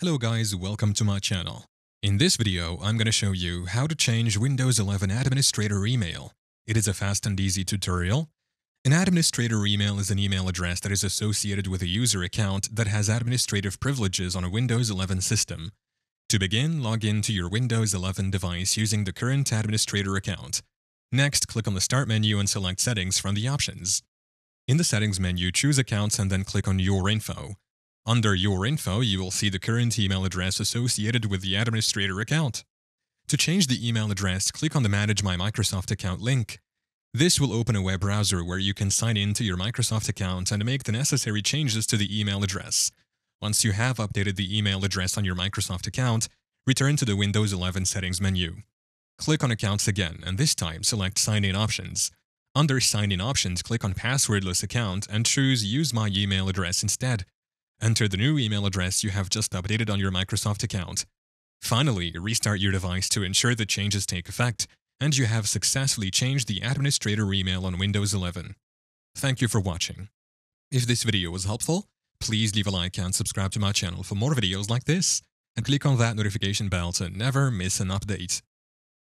Hello guys, welcome to my channel. In this video, I'm going to show you how to change Windows 11 Administrator email. It is a fast and easy tutorial. An administrator email is an email address that is associated with a user account that has administrative privileges on a Windows 11 system. To begin, log in to your Windows 11 device using the current administrator account. Next, click on the Start menu and select Settings from the options. In the Settings menu, choose Accounts and then click on Your Info. Under Your Info, you will see the current email address associated with the administrator account. To change the email address, click on the Manage My Microsoft Account link. This will open a web browser where you can sign in to your Microsoft account and make the necessary changes to the email address. Once you have updated the email address on your Microsoft account, return to the Windows 11 Settings menu. Click on Accounts again, and this time select Sign In Options. Under Sign In Options, click on Passwordless Account and choose Use My Email Address instead. Enter the new email address you have just updated on your Microsoft account. Finally, restart your device to ensure the changes take effect, and you have successfully changed the administrator email on Windows 11. Thank you for watching. If this video was helpful, please leave a like and subscribe to my channel for more videos like this, and click on that notification bell to never miss an update.